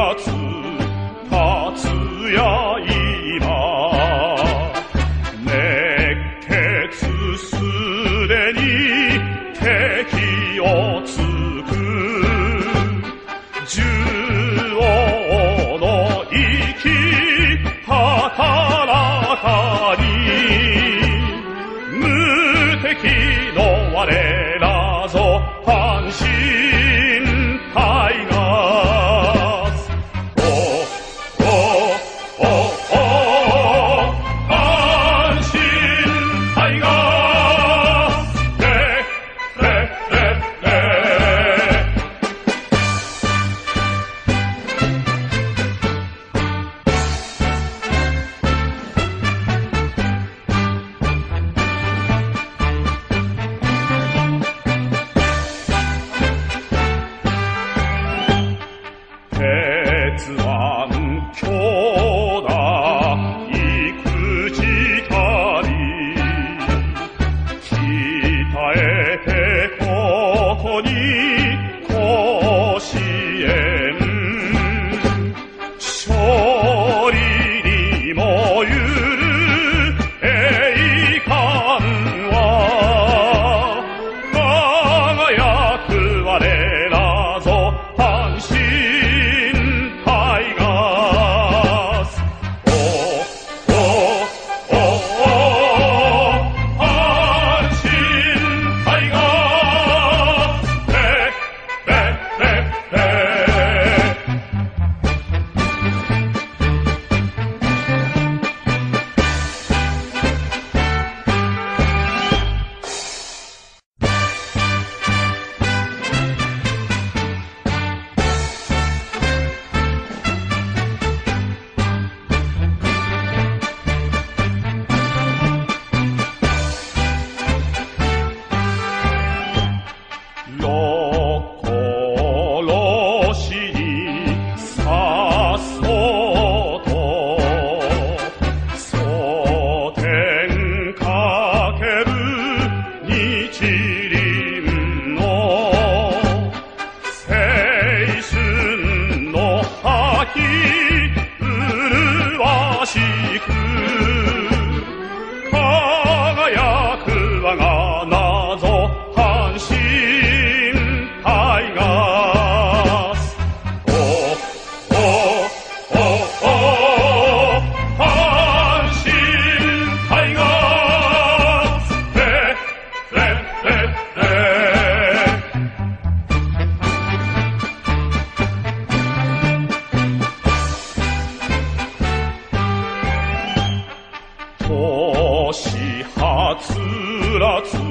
ら Simone. 一つらつ達や